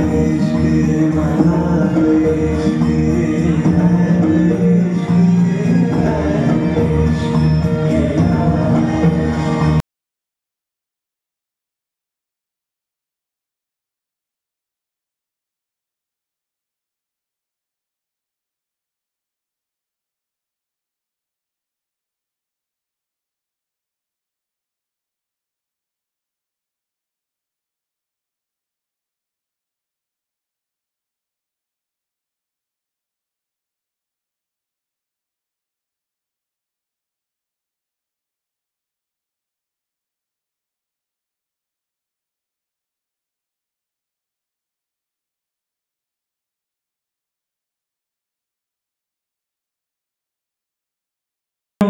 नाम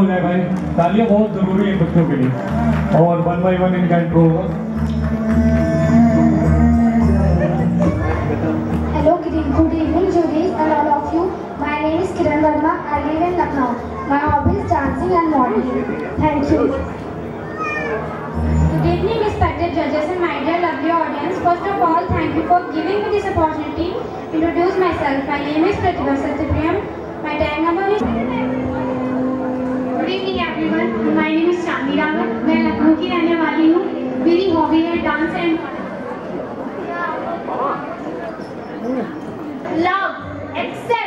जाए भाई तालियाँ बहुत ज़रूरी है बच्चों के लिए और वन बाई वन इनका इंट्रो होगा e- good evening, Julies and all of you. My name is Kiran Verma. I live in Lucknow. My hobby is dancing and modeling. Thank you. Good evening, respected judges and my dear lovely audience. First of all, thank you for giving me this opportunity to introduce myself. My name is Pratibha Satyapriyam. My tag number is. Everyone. My name is Chandni Rawat. मैं लखनऊ की रहने वाली हूँ मेरी hobby है dance and Love, accept,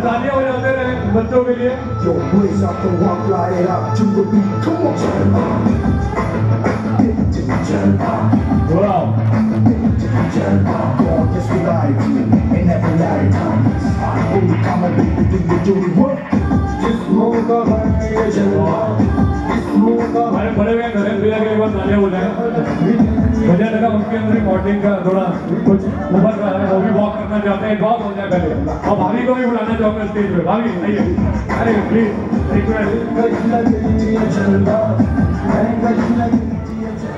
तालियां हो जाते रहे बच्चों के लिए Yo, blaze up the walk, light it up to the beat. Come on, turn on. Turn on. वाह Turn on. God, yes, we like you. In every lifetime. When you come and baby, do you do the work? Just move the body, turn on. Just move the हमारे बड़े भैया नरेंद्र भैया के एक बार तालियां हो जाए लगा उनके अंदर मॉडलिंग का थोड़ा कुछ उभर रहा है वो भी वॉक करना चाहते हैं वॉक हो जाए पहले। और भाभी को भी बुलाना चाहूँगा स्टेज पे। भाभी आइए। अरे प्लीज़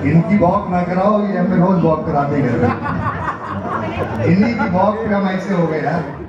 इनकी वॉक ना कराओ ये हमें रोज वॉक कराते हैं। इन्हीं की वॉक पे हम ऐसे हो गए यार